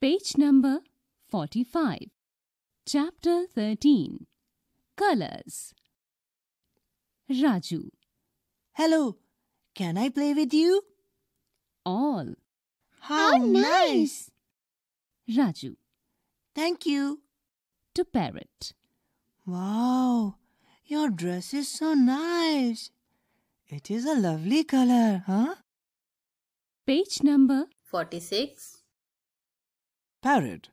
Page number 45. Chapter 13. Colors. Raju. Hello, can I play with you? All. How, nice! Raju. Thank you. To parrot. Wow, your dress is so nice. It is a lovely color, huh? Page number 46. Parrot.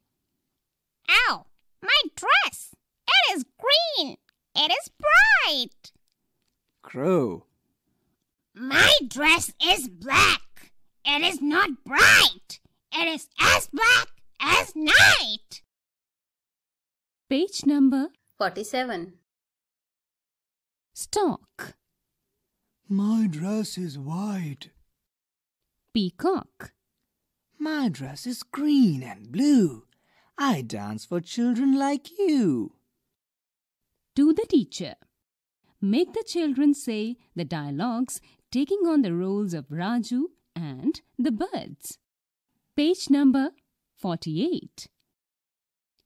Ow! My dress! It is green! It is bright! Crow. My dress is black! It is not bright! It is as black as night! Page number 47. Stork. My dress is white. Peacock. My dress is green and blue. I dance for children like you. To the teacher. Make the children say the dialogues taking on the roles of Raju and the birds. Page number 48.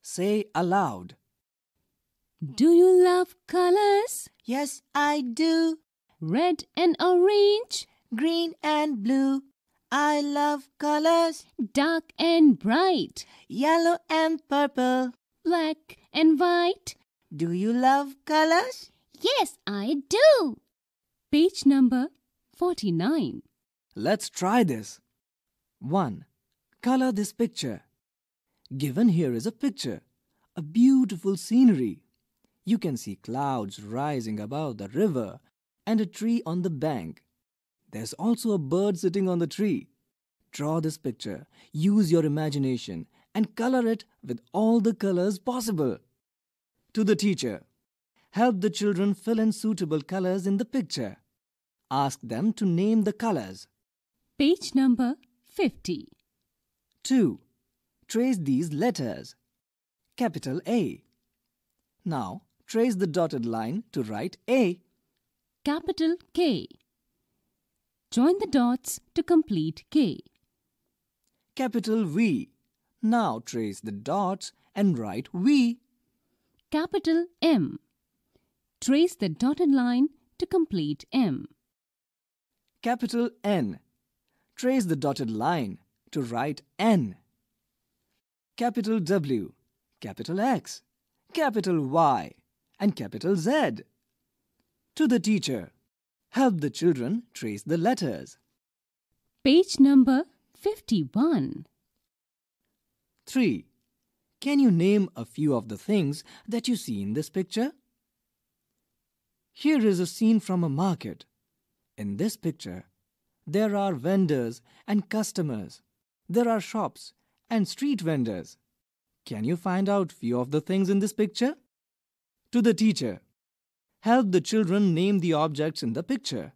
Say aloud. Do you love colors? Yes, I do. Red and orange, Green and blue. I love colors. dark and bright, Yellow and purple. black and white. Do you love colors? Yes, I do! Page number 49. Let's try this. 1. Color this picture. Given here is a picture, a beautiful scenery. You can see clouds rising above the river and a tree on the bank. There's also a bird sitting on the tree. Draw this picture, use your imagination, and color it with all the colors possible. To the teacher, help the children fill in suitable colors in the picture. Ask them to name the colors. Page number 50. 2. Trace these letters. Capital A. Now, trace the dotted line to write A. Capital K. Join the dots to complete K. Capital V. Now trace the dots and write V. Capital M. Trace the dotted line to complete M. Capital N. Trace the dotted line to write N. Capital W. Capital X. Capital Y. And capital Z. To the teacher. Help the children trace the letters. Page number 51. 3. Can you name a few of the things that you see in this picture? Here is a scene from a market. In this picture, there are vendors and customers. There are shops and street vendors. Can you find out few of the things in this picture? To the teacher. Help the children name the objects in the picture.